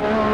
Oh.